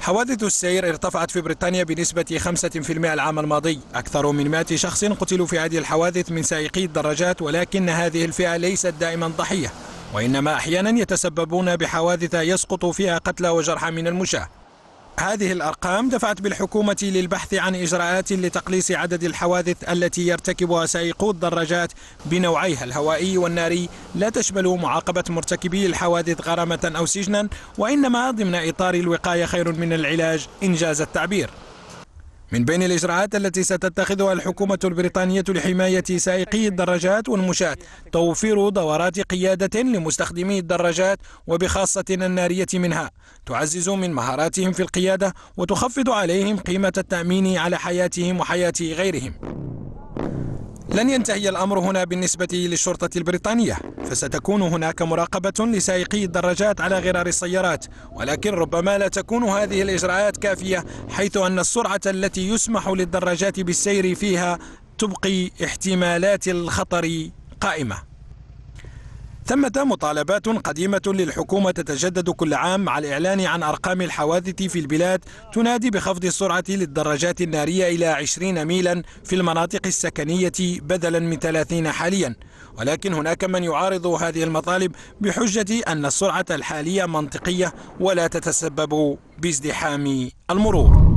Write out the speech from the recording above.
حوادث السير ارتفعت في بريطانيا بنسبة 5% العام الماضي. أكثر من 100 شخص قتلوا في هذه الحوادث من سائقي الدراجات ولكن هذه الفئة ليست دائما ضحية وإنما أحيانا يتسببون بحوادث يسقط فيها قتلى وجرحى من المشاة. هذه الأرقام دفعت بالحكومة للبحث عن إجراءات لتقليص عدد الحوادث التي يرتكبها سائقو الدراجات بنوعيها الهوائي والناري. لا تشمل معاقبة مرتكبي الحوادث غرامة أو سجنا وإنما ضمن إطار الوقاية خير من العلاج إنجاز التعبير. من بين الإجراءات التي ستتخذها الحكومة البريطانية لحماية سائقي الدراجات والمشاة توفير دورات قيادة لمستخدمي الدراجات وبخاصة النارية منها تعزز من مهاراتهم في القيادة وتخفض عليهم قيمة التأمين على حياتهم وحياة غيرهم. لن ينتهي الأمر هنا بالنسبة للشرطة البريطانية فستكون هناك مراقبة لسائقي الدراجات على غرار السيارات ولكن ربما لا تكون هذه الإجراءات كافية حيث أن السرعة التي يسمح للدراجات بالسير فيها تبقي احتمالات الخطر قائمة. ثمة مطالبات قديمة للحكومة تتجدد كل عام مع الإعلان عن أرقام الحوادث في البلاد تنادي بخفض السرعة للدراجات النارية إلى 20 ميلا في المناطق السكنية بدلا من 30 حاليا. ولكن هناك من يعارض هذه المطالب بحجة أن السرعة الحالية منطقية ولا تتسبب بازدحام المرور.